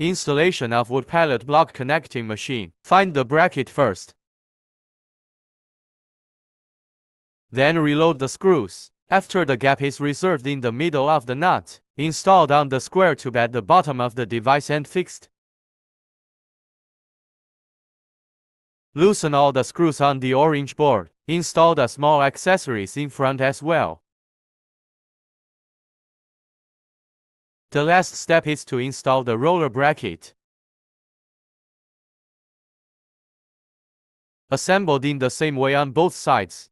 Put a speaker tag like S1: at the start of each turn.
S1: Installation of wood pallet block connecting machine. Find the bracket first. Then reload the screws. After the gap is reserved in the middle of the nut, installed on the square tube at the bottom of the device and fixed. Loosen all the screws on the orange board. Install the small accessories in front as well. The last step is to install the roller bracket. Assembled in the same way on both sides.